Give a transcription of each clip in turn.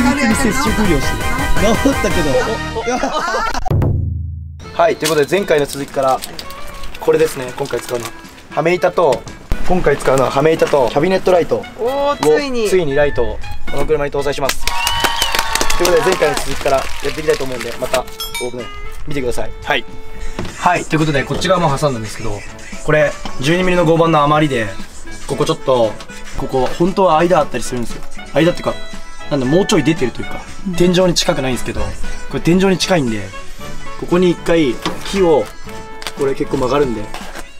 に接触量して治ったけどはい。ということで前回の続きからこれですね今回使うのはハメ板と今回使うのはハメ板とキャビネットライトをつい。についにライトをこの車に搭載しますとい。うことで前回の続きからやっていきたい。と思うんでまた僕ね見てくださいはい。はい。ということでこっち側も挟んだんですけどこれ 12mm の合板の余りでここちょっとここ本当は間あったりするんですよ間ってい。うかなんだもうちょい出てるというか、天井に近くないんですけどこれ天井に近いんでここに一回木をこれ結構曲がるんで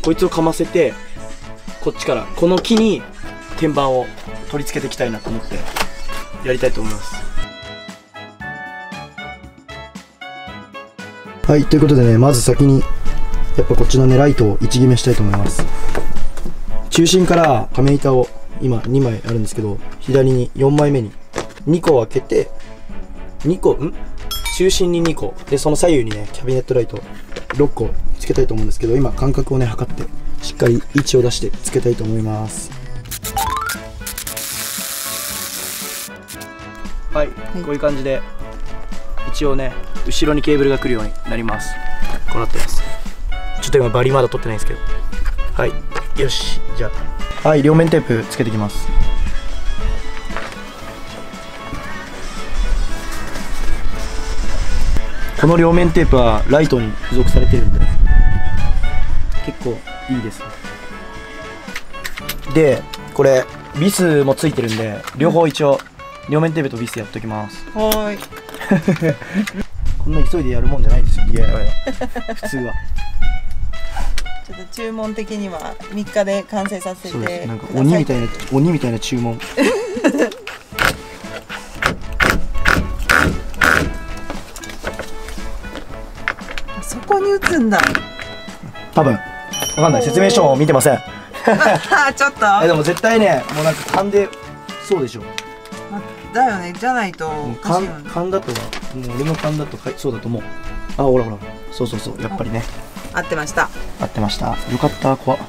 こいつをかませてこっちからこの木に天板を取り付けていきたいなと思ってやりたいと思います。はいということでねまず先にやっぱこっちのねライトを位置決めしたいと思います。中心から亀板を今2枚あるんですけど左に4枚目に2個開けて2個ん？中心に2個。でその左右にねキャビネットライト6個つけたいと思うんですけど今間隔をね測ってしっかり位置を出してつけたいと思います。はい、こういう感じで一応ね後ろにケーブルが来るようになります。こうなってます。ちょっと今バリまだ取ってないんですけど。はい。よし。じゃあ。はい両面テープつけていきますこの両面テープはライトに付属されてるんで。結構いいですね。でこれビスもついてるんで両方一応両面テープとビスやっときます。はーい。こんな急いでやるもんじゃないですよ DIY は。普通は。ちょっと注文的には3日で完成させそうでてすなんか鬼みたいな鬼みたいな注文 んだ。多分。わかんない。説明書を見てません。あ ちょっと。えでも絶対ねもうなんか勘でそうでしょ。だよね。じゃないとおもう勘かしいよね。勘だとはもう俺の勘だとはいそうだと思う。あほらほら。そうそうそう。やっぱりね。合ってました。合ってました。よかった。怖っ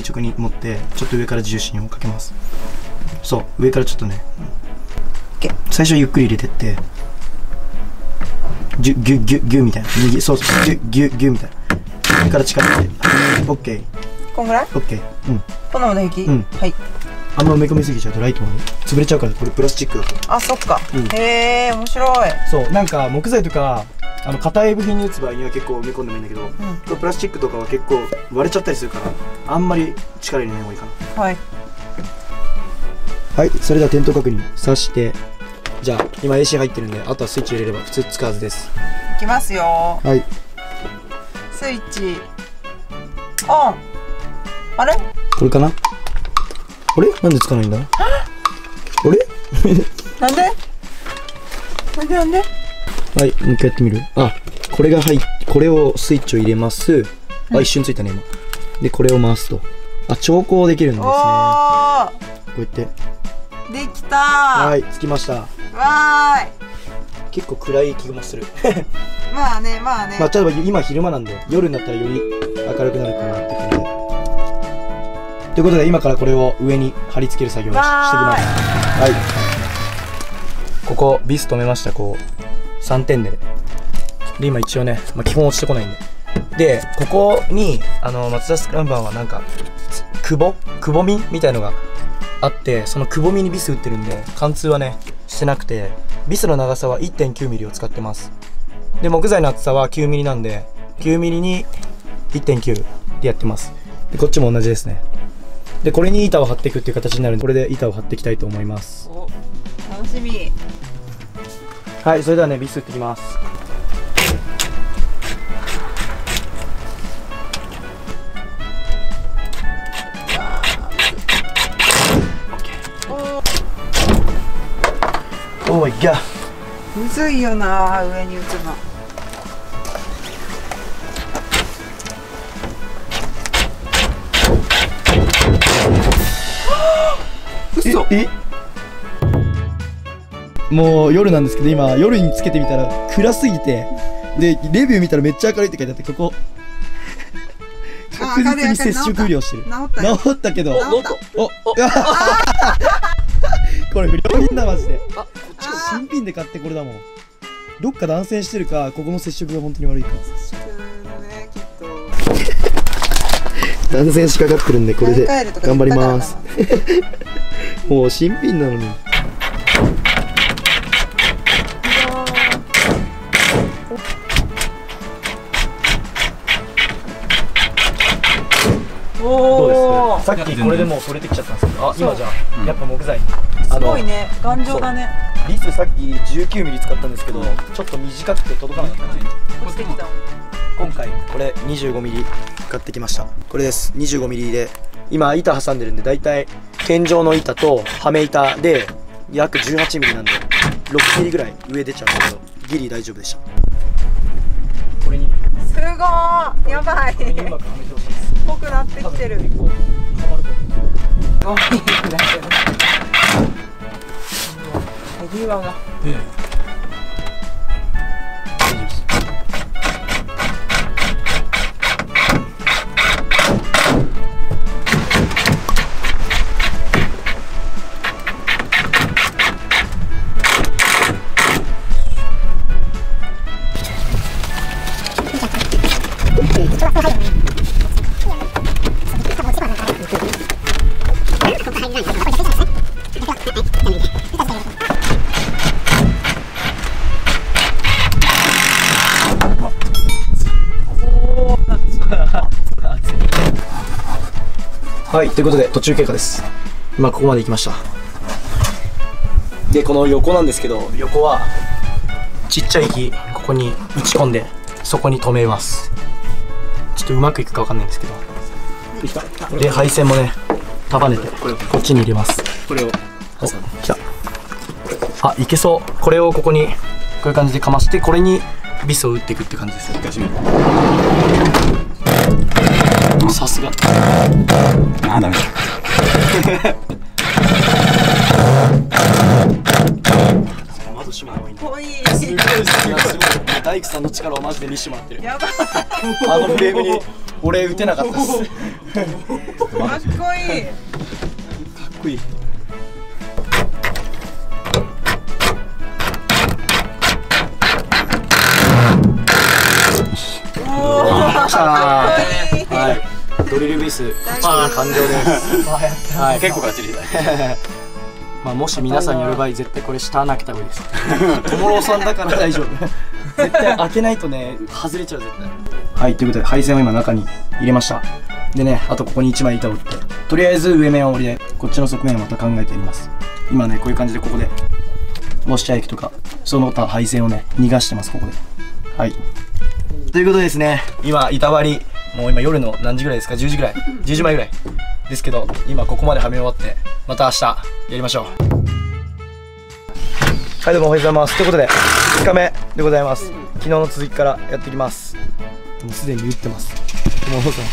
垂直に持ってちょっと上から重心をかけます。そう上からちょっとね OK 最初ゆっくり入れてってギュギュギュギュみたいな。右そうそうギュギュギュみたいな。上から力入れて。オッケーこんぐらい？オッケーうん。こんなもんで平気、うん。はい。あんま埋め込みすぎちゃうとライトもね潰れちゃうからこれプラスチックだと。あそっか、うん。へえ面白い。そうなんか木材とかあの硬い部品に打つ場合には結構埋め込んでもいいんだけど、ん。これプラスチックとかは結構割れちゃったりするからあんまり力入れない方がいいかな。はい。はいそれでは点灯確認さしてじゃあ今 AC 入ってるんであとはスイッチ入れれば普通使うはずです。いきますよ。はい。スイッチオン。あれ？これかな？あれ？なんでつかないんだ？あれ？なんで？なんでなんで？はいもう一回やってみる。あこれが入っこれをスイッチを入れます。あ一瞬ついたね今。でこれを回すと。あ調光できるんですね。こおうやって。ーできた。はいつきました。わーい。結構暗い気もする。まあねまあね、まあ例えば今昼間なんで夜になったらより明るくなるかなって感じ。でということで今からこれを上に貼り付ける作業をししてきます。はい。ここビス止めましたこう3点で。で今一応ね、まあ、基本落ちてこないんで。でここにあの松田スクランバーはなんかくぼくぼみみたいのがあってそのくぼみにビス打ってるんで貫通はねしてなくてビスの長さは 1.9mm を使ってます。で木材の厚さは 9mm なんで 9mm に1.9でやってます。でこっちも同じですね。でこれに板を張っていくっていう形になるんでこれで板を張っていきたいと思います。お楽しみ。はいそれではねビス打ってきます。おおいギャむずいよな上に打つの。嘘え？もう夜なんですけど今夜につけてみたら暗すぎて。でレビュー見たらめっちゃ明るいって書いてあってここ。確実に接触量してる。治った。けど。おこれ不良品だマジで。新品で買ってこれだもん。どっか断線してるかここの接触が本当に悪いか。接触ねきっと。断線しかかってるんでこれで頑張ります。もう新品なのにさっきこれでもう取れてきちゃったんですけど。あ今じゃあやっぱ木材。すごいね。頑丈だね。リスさっき19ミリ使ったんですけどちょっと短くて届かなかったんで。落ちてきた今回これ25ミリ買ってきました。これです。25ミリで。今板挟んでるんでだいたい天井の板とはめ板で約18ミリなんで6ミリぐらい上出ちゃうんですけどギリ大丈夫でした。これにすごーやばい濃くなってきてるごめんだけど手際が大はい、ということで途中経過です。今ここまで行きました。で、この横なんですけど、横はちっちゃい木、ここに打ち込んで、そこに止めます。ちょっとうまくいくかわかんないんですけど。で、配線もね、束ねて、こっちに入れます。これをお、来た。あ、いけそう。これをここに、こういう感じでかまして、これにビスを打っていくって感じです。さすが。あダメだ。窓閉めた方がいい。んだ。濃いすごいすごい。大工さんの力をマジで見せてもらってる。やばい。あのフレームに俺打てなかったです。かっこいい。こいい。おー。来たかっこいいー。はいドリルベースパー完了です。はい。結構がっちりだまあもし皆さんにやる場合絶対これ下開けた方がいいです。友郎さんだから大丈夫。絶対開けないとね外れちゃう絶対。はいということで配線を今中に入れました。でねあとここに1枚板を打ってとりあえず上面を折りでこっちの側面をまた考えてやります。今ねこういう感じでここでウォッシャー液とかその他配線をね逃がしてますここで。はい。ということでですね今板張りもう今夜の何時ぐらいですか？10時ぐらい。10時前ぐらい。ですけど今ここまではめ終わってまた明日やりましょう。はいどうもおはようございます。ということで2日目でございます。昨日の続きからやっていきます。もうすでに打ってます。もうさん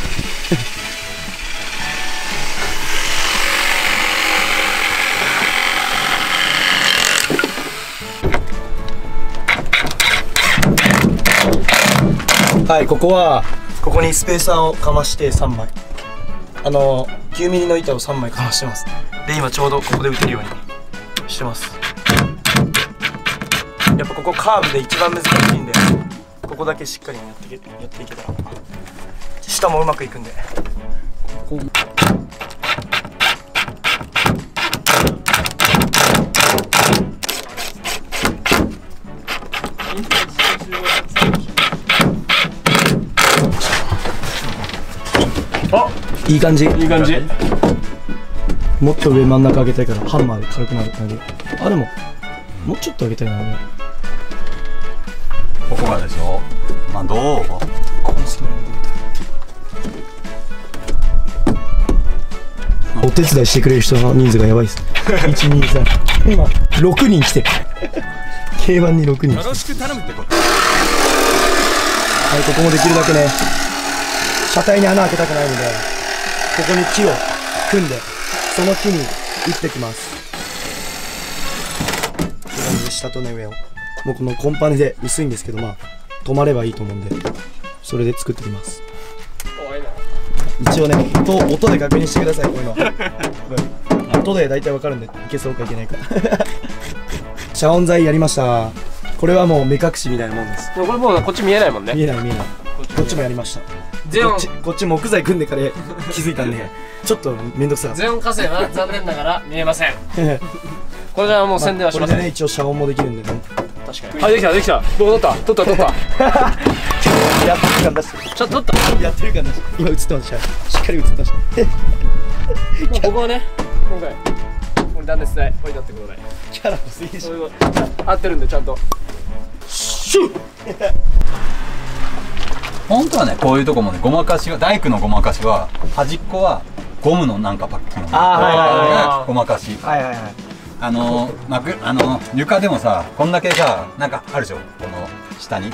はいここはここにスペーサーをかまして3枚。あの 9mm の板を3枚かましてます。で今ちょうどここで打てるようにしてます。やっぱここカーブで一番難しいんでここだけしっかりやっていけやっていけたら。下もうまくいくんで。ここいい感じ。いい感じ。もっと上真ん中上げたいからハンマーで軽くなる感じ。あでももうちょっと上げたいな。俺ここがでしょ。まあどう？この隙間お手伝いしてくれる人の人数がやばいです123今6人来て。る K1 に6人よろしく頼むってこと。はい、ここもできるだけね、車体に穴開けたくないので、ここに木を組んで、その木に打ってきます。こういう感じで下とね、上を。もうこのコンパネで薄いんですけど、まあ、止まればいいと思うんでそれで作ってきます。怖いな。一応ね音音で確認してくださいこういうのうん音で大体わかるんでいけそうかいけないか。遮音材やりました。これはもう目隠しみたいなもんです。これもうこっち見えないもんね。見えない見えない。こっちもやりましたゼオン。こっちこっち木材組んでから気づいたんで ちょっとめんどくさかっゼオン火星は残念ながら見えません。た これじゃもう宣伝はしません、これでね一応遮音もできるんでね。確かに。はいできたできた。どう取った。取った 取った。やってる感出してちょっと取った。やってる感出して今映ってましたしっかり映ってました。もうここはね今回これ断熱材置いてあってください。キャラもすげえし。合ってるんでちゃんと本当はねこういうとこもねごまかしは大工のごまかしは端っこはゴムのなんかパッキンあーはいはいはい。ごまかし。はいはいはい。あのー、まくあのー床でもさこんだけさなんかあるでしょ？この下に。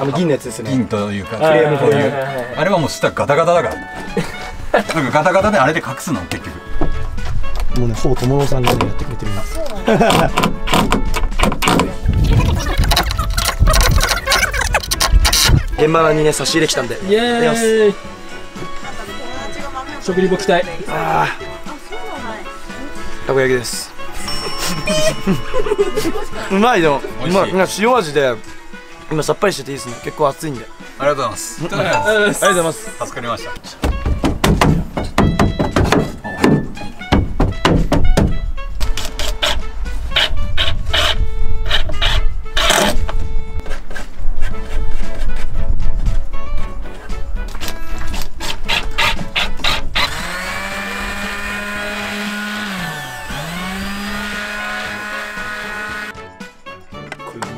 あの銀のやつですね。銀というかフレームこういう。あれはもう下ガタガタだから。なんかガタガタであれで隠すの結局。もうねほぼ友野さんがねやってくれてるな 現場にね差し入れ来たんで。イエーイ。食リポ期待。ああたこ焼きです。うまいでも。美味しい。うまい。今塩味で今さっぱりしてていいですね。結構熱いんで。ありがとうございます。ありがとうございます。助かりました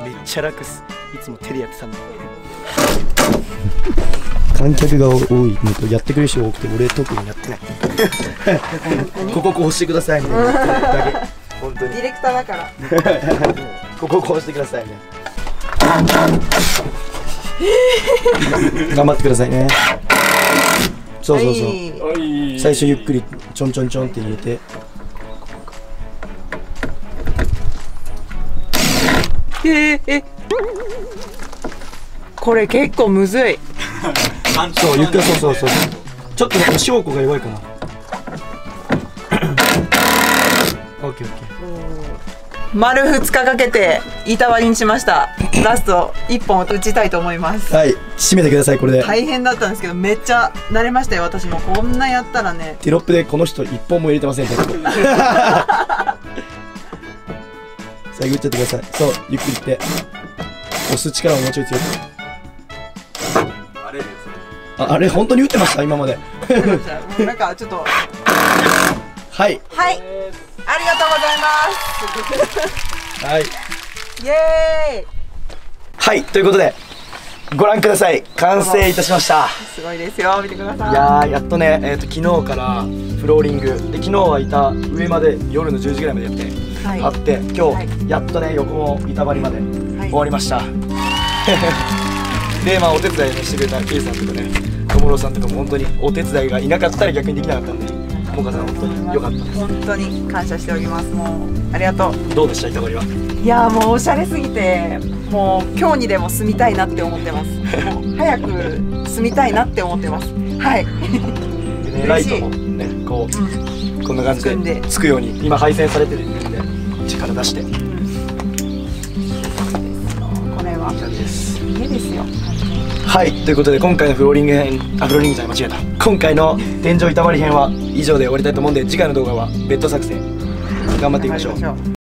めっちゃ楽っす。いつも手でやってたんで観客が多いのとやってくれる人が多くて俺特にやってないこここうしてくださいみたいなだけ本当にディレクターだからこここうしてくださいね頑張ってくださいねそうそうそう、はいはい最初ゆっくりちょんちょんちょんって入れてえー、えこれ結構むずい。そうゆっくりそうそうそう。ちょっとね証拠が弱いかな。オッケーオッケー丸2日かけて板割りにしました。ラスト1本打ちたいと思います。はい。締めてくださいこれで、大変だったんですけどめっちゃ慣れましたよ私も。こんなやったらね。テロップでこの人一本も入れてません 最後打っちゃってください。そうゆっくりいって。押す力をもうちょい強く。あれ。ああれ本当に打ってました？今まで。なんかちょっと。はい。はい。ありがとうございます。はい。イエーイ。はいということでご覧ください。完成いたしました。すごいですよ。見てください。いやーやっとね、えー、と昨日からフローリング。で昨日はいた上まで夜の10時ぐらいまでやって、はいあって今日、はい。やっとね横も板張りまではい。終わりました、でまあお手伝いねしてくれた K さんとかね小室さんとかも本当にお手伝いがいなかったら逆にできなかったんでもかさん本当に良かった。です本当に感謝しております。もうありがとう。どうでした板張りは？いやーもうおしゃれすぎてもう今日にでも住みたいなって思ってます。早く住みたいなって思ってます。はい。ライトもねこう、うん。こんな感じでで。つくように今配線されてるんでから出して。いいこれは。感じです。家ですよ。はい。ということで今回のフローリング編あフローリングじゃない間違えた。今回の天井板張り編は以上で終わりたいと思うんで次回の動画はベッド作戦。頑張っていきましょう